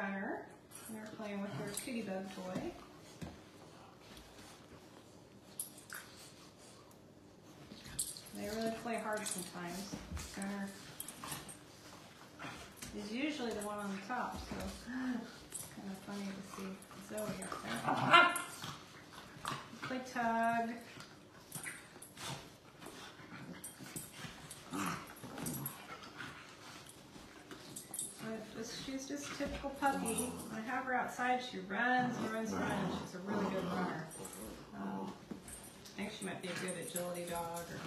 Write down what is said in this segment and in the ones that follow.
Gunner. They're playing with their kitty bug toy. They really play hard sometimes. Gunner is usually the one on the top, so it's kind of funny to see Zoey up there. Play tug. This, she's just a typical puppy. When I have her outside, she runs runs runs. She's a really good runner. Um, I think she might be a good agility dog or.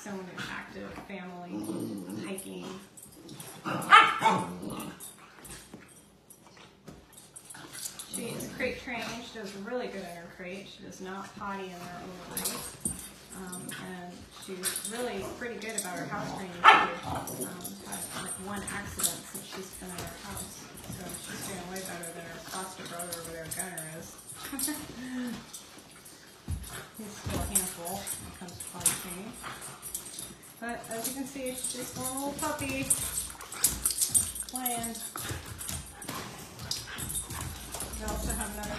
Someone who's active, family, hiking. She is crate trained. She does really good in her crate. She does not potty in her own crate. Um, and she's really pretty good about her house training too. Um, had like one accident since she's been in her house. So she's doing way better than her foster brother over there, Gunner, is. He's still a handful it comes to potty training. But as you can see, it's just one little puppy playing. We also have another